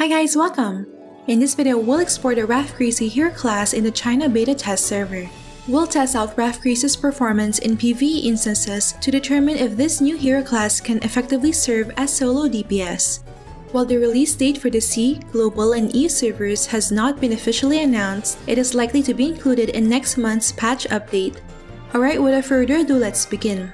Hi guys, welcome! In this video, we'll explore the Rathgricy hero class in the China beta test server. We'll test out Rathgricy's performance in PvE instances to determine if this new hero class can effectively serve as solo DPS. While the release date for the SEA, Global, and EU servers has not been officially announced, it is likely to be included in next month's patch update. Alright, without further ado, let's begin.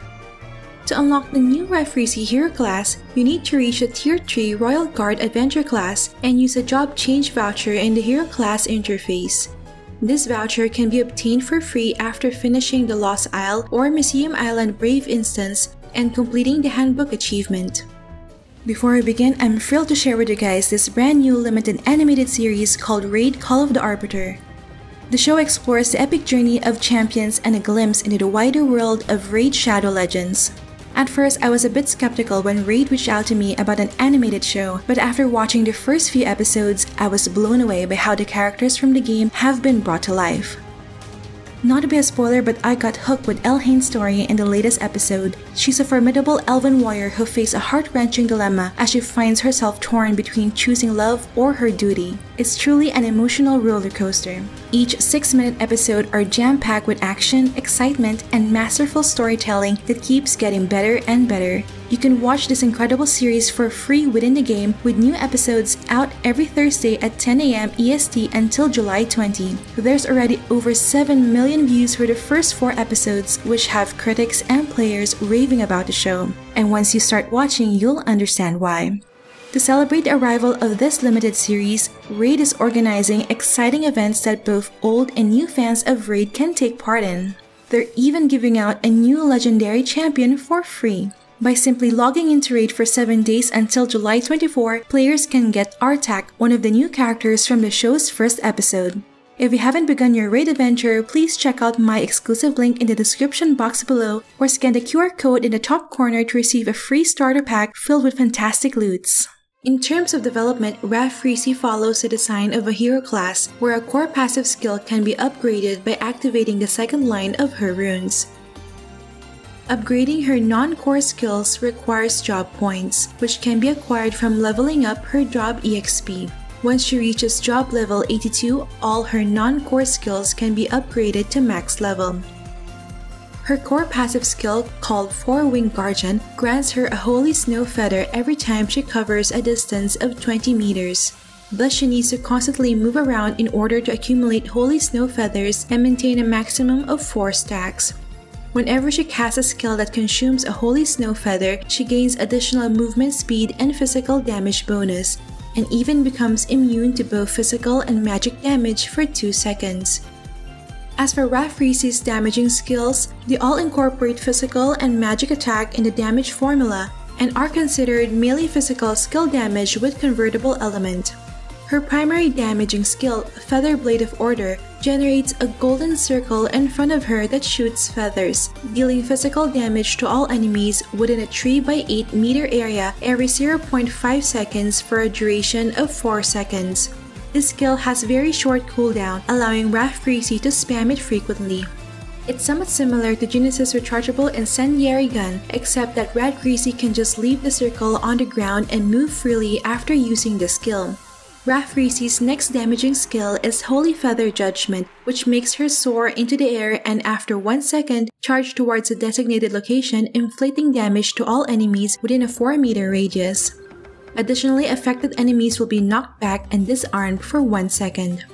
To unlock the new Greasy Hero class, you need to reach the Tier 3 Royal Guard Adventure class and use a job change voucher in the Hero class interface. This voucher can be obtained for free after finishing the Lost Isle or Museum Island Brave instance and completing the Handbook achievement. Before we begin, I'm thrilled to share with you guys this brand new limited animated series called Raid Call of the Arbiter. The show explores the epic journey of champions and a glimpse into the wider world of Raid Shadow Legends. At first, I was a bit skeptical when Raid reached out to me about an animated show, but after watching the first few episodes, I was blown away by how the characters from the game have been brought to life. Not to be a spoiler, but I got hooked with Elhain's story in the latest episode. She's a formidable elven warrior who faces a heart-wrenching dilemma as she finds herself torn between choosing love or her duty. It's truly an emotional roller coaster. Each 6-minute episode are jam-packed with action, excitement, and masterful storytelling that keeps getting better and better. You can watch this incredible series for free within the game with new episodes out every Thursday at 10am EST until July 20. There's already over 7 million views for the first 4 episodes which have critics and players raving about the show. And once you start watching, you'll understand why. To celebrate the arrival of this limited series, Raid is organizing exciting events that both old and new fans of Raid can take part in. They're even giving out a new legendary champion for free. By simply logging into Raid for 7 days until July 24, players can get Artak, one of the new characters from the show's first episode. If you haven't begun your Raid adventure, please check out my exclusive link in the description box below or scan the QR code in the top corner to receive a free starter pack filled with fantastic loots. In terms of development, Greasy follows the design of a hero class where a core passive skill can be upgraded by activating the second line of her runes. Upgrading her non-core skills requires job points, which can be acquired from leveling up her job EXP. Once she reaches job level 82, all her non-core skills can be upgraded to max level. Her core passive skill, called Four Wing Guardian, grants her a Holy Snow Feather every time she covers a distance of 20 meters. Thus, she needs to constantly move around in order to accumulate Holy Snow Feathers and maintain a maximum of 4 stacks. Whenever she casts a skill that consumes a Holy Snow Feather, she gains additional movement speed and physical damage bonus, and even becomes immune to both physical and magic damage for 2 seconds. As for Greasy's damaging skills, they all incorporate physical and magic attack in the damage formula, and are considered melee physical skill damage with convertible element. Her primary damaging skill, Feather Blade of Order, generates a golden circle in front of her that shoots feathers, dealing physical damage to all enemies within a 3x8 meter area every 0.5 seconds for a duration of 4 seconds. This skill has very short cooldown, allowing Rathgricy to spam it frequently. It's somewhat similar to Genesis' rechargeable incendiary gun, except that Rathgricy can just leave the circle on the ground and move freely after using the skill. Rathgricy's next damaging skill is Holy Feather Judgment, which makes her soar into the air and after 1 second, charge towards a designated location, inflicting damage to all enemies within a 4 meter radius. Additionally, affected enemies will be knocked back and disarmed for 1 second.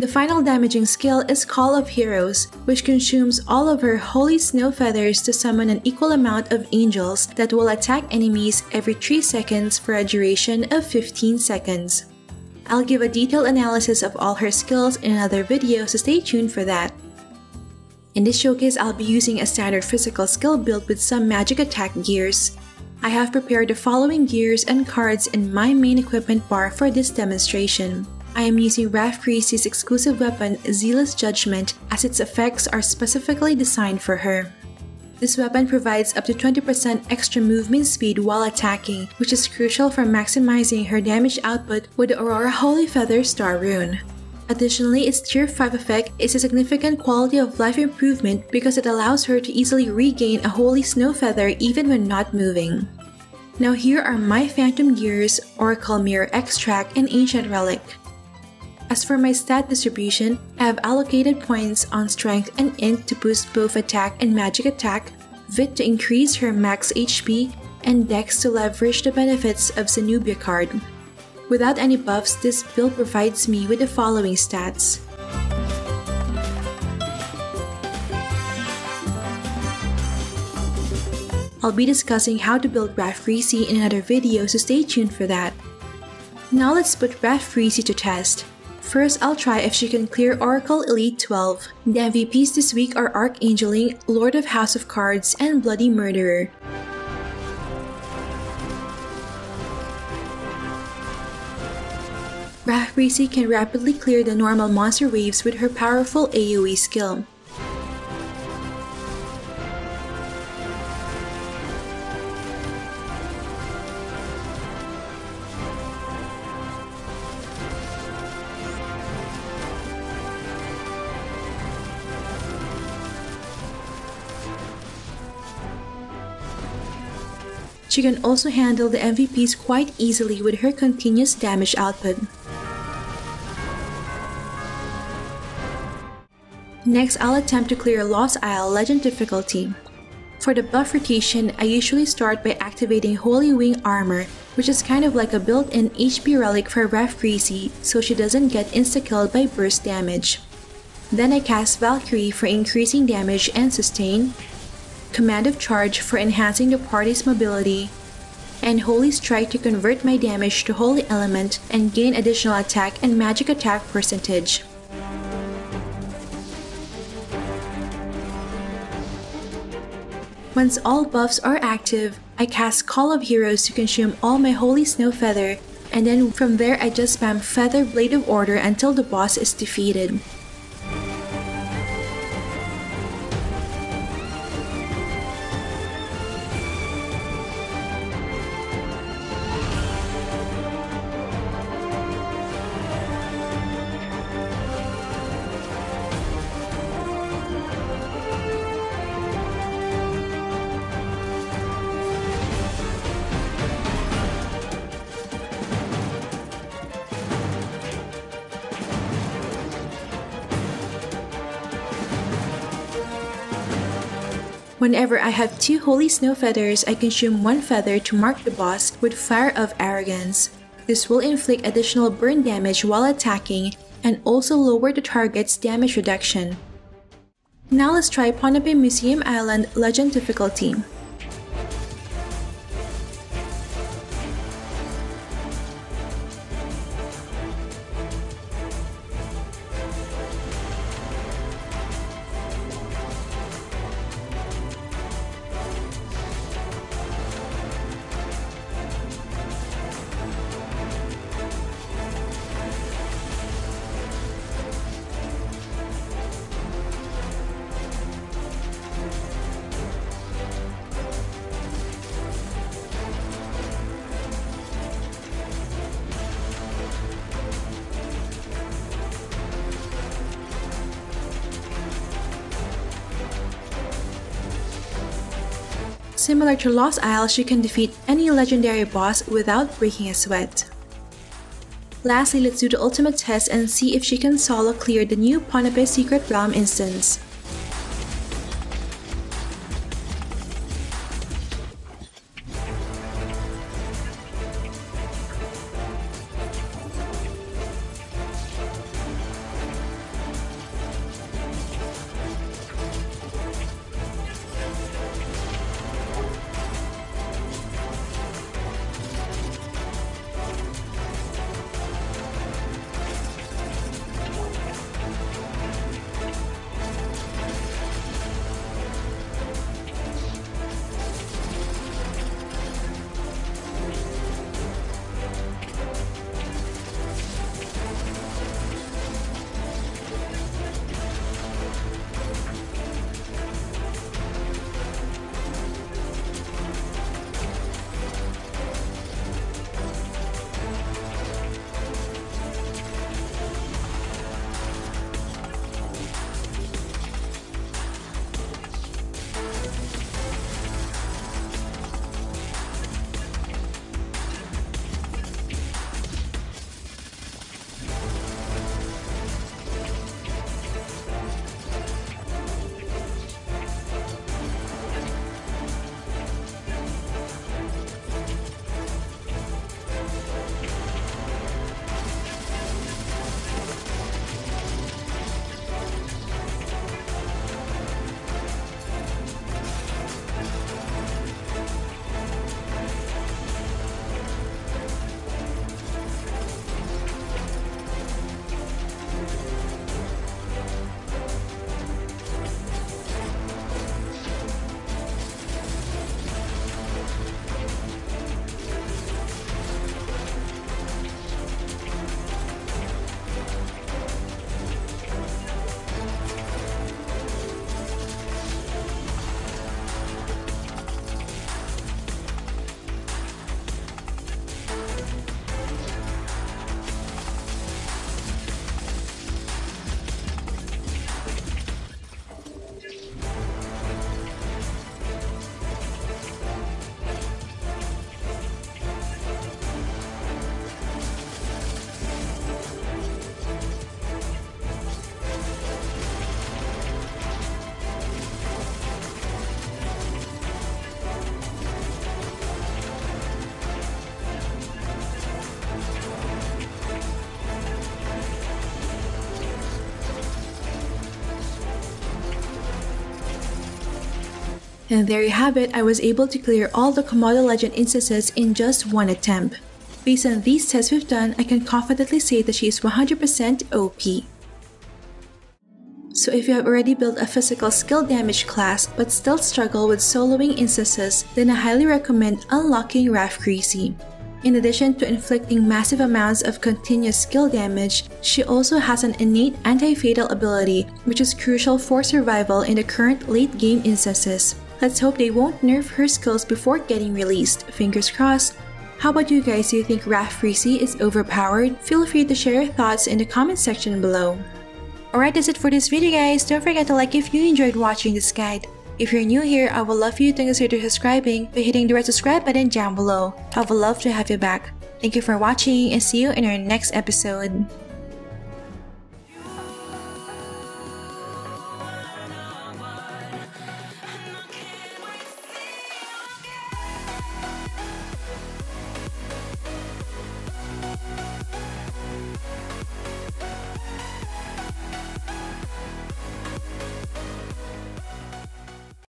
The final damaging skill is Call of Heroes, which consumes all of her Holy Snow Feathers to summon an equal amount of angels that will attack enemies every 3 seconds for a duration of 15 seconds. I'll give a detailed analysis of all her skills in another video, so stay tuned for that. In this showcase, I'll be using a standard physical skill build with some magic attack gears. I have prepared the following gears and cards in my main equipment bar for this demonstration. I am using Rathgricy's exclusive weapon, Zealous Judgment, as its effects are specifically designed for her. This weapon provides up to 20% extra movement speed while attacking, which is crucial for maximizing her damage output with the Aurora Holy Feather Star rune. Additionally, its Tier 5 effect is a significant quality of life improvement because it allows her to easily regain a Holy Snow Feather even when not moving. Now here are my Phantom Gears, Oracle Mirror Extract, and Ancient Relic. As for my stat distribution, I have allocated points on Strength and Int to boost both attack and magic attack, Vit to increase her max HP, and Dex to leverage the benefits of Zenobia card. Without any buffs, this build provides me with the following stats. I'll be discussing how to build Rathgricy in another video, so stay tuned for that. Now let's put Rathgricy to test. First, I'll try if she can clear Oracle Elite 12. The MVPs this week are Archangeling, Lord of House of Cards, and Bloody Murderer. Reese can rapidly clear the normal monster waves with her powerful AoE skill. She can also handle the MVPs quite easily with her continuous damage output. Next, I'll attempt to clear Lost Isle Legend difficulty. For the buff rotation, I usually start by activating Holy Wing Armor, which is kind of like a built-in HP relic for Rathgricy so she doesn't get insta-killed by burst damage. Then I cast Valkyrie for increasing damage and sustain, Command of Charge for enhancing the party's mobility, and Holy Strike to convert my damage to Holy Element and gain additional attack and magic attack percentage. Once all buffs are active, I cast Call of Heroes to consume all my Holy Snow Feather, and then from there I just spam Feather Blade of Order until the boss is defeated. Whenever I have two holy snow feathers, I consume one feather to mark the boss with Fire of Arrogance. This will inflict additional burn damage while attacking and also lower the target's damage reduction. Now let's try Ponape Museum Island Legend difficulty. Similar to Lost Isle, she can defeat any legendary boss without breaking a sweat. Lastly, let's do the ultimate test and see if she can solo clear the new Ponape Secret Realm instance. And there you have it, I was able to clear all the Komodo Legend instances in just one attempt. Based on these tests we've done, I can confidently say that she is 100% OP. So if you have already built a physical skill damage class but still struggle with soloing instances, then I highly recommend unlocking Rathgricy. In addition to inflicting massive amounts of continuous skill damage, she also has an innate anti-fatal ability which is crucial for survival in the current late game instances. Let's hope they won't nerf her skills before getting released, fingers crossed. How about you guys, do you think Rathgricy is overpowered? Feel free to share your thoughts in the comment section below. Alright, that's it for this video guys. Don't forget to like if you enjoyed watching this guide. If you're new here, I would love for you to consider subscribing by hitting the red subscribe button down below. I would love to have you back. Thank you for watching and see you in our next episode.